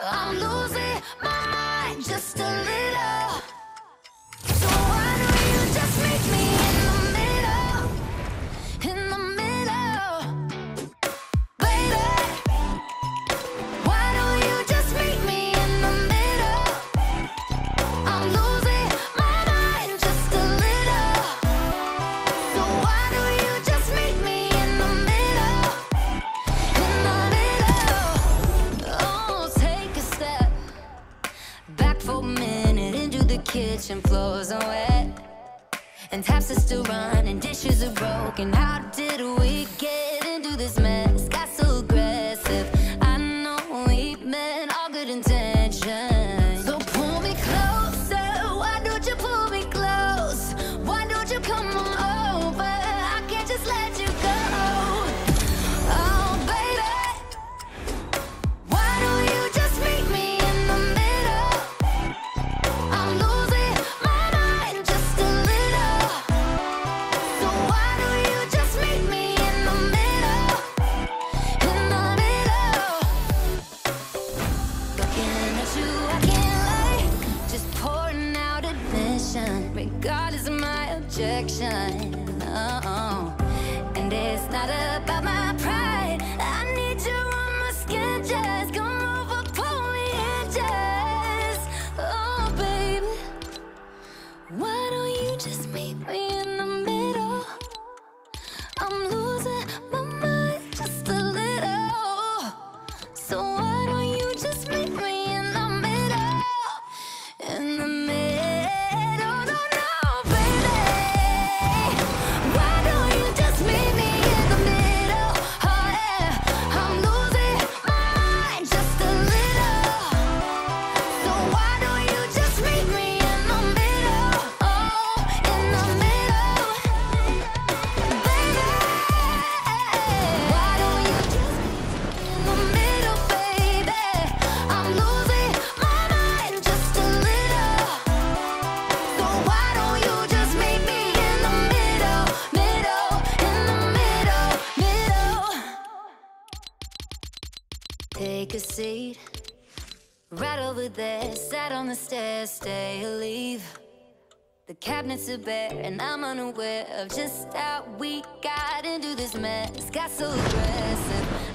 I'm losing my mind just a little. get over there, sat on the stairs, stay or leave. The cabinets are bare, and I'm unaware of just how we got into this mess. Got so aggressive.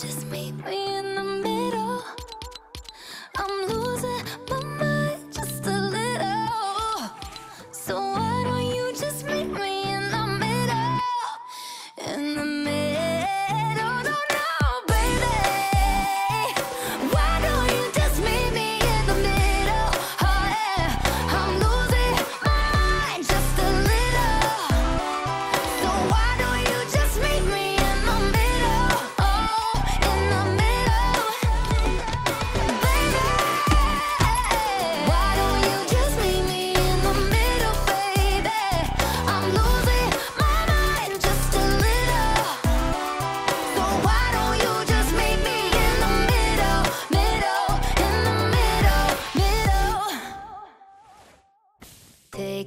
Just meet me in the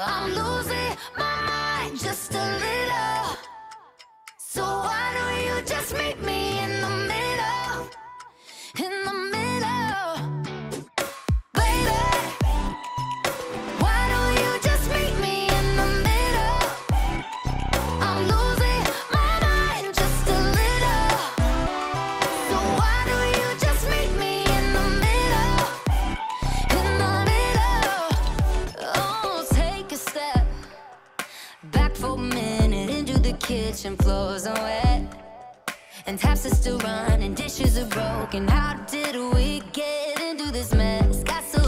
I'm losing my mind just a little. So why don't you just meet me still running. Dishes are broken. How did we get into this mess? Got so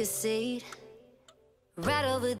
A seat. Right over